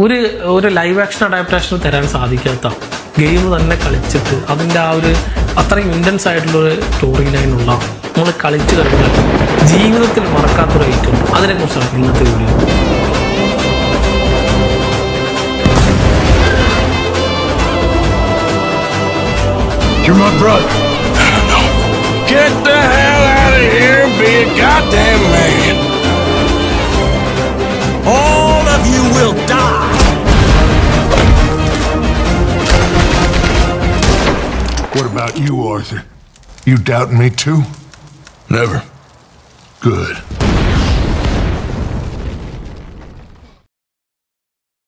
ഒരു ഒരു live action adaptation തരാൻ സാധിക്കാത്ത ഗെയിം തന്നെ കളിച്ചിട്ട് അതിന്റെ ആ ഒരു അത്രയും ഇന്റൻസ് ആയിട്ടുള്ളൊരു സ്റ്റോറി ലൈനുള്ള നമ്മൾ കളിച്ചു കഴിഞ്ഞാൽ ജീവിതത്തിൽ മറക്കാത്തൊരു ഐറ്റം അതിനെക്കുറിച്ചാണ് ഇന്നത്തെ video You're my brother. What about you, Arthur? You doubting me too? Never. Good.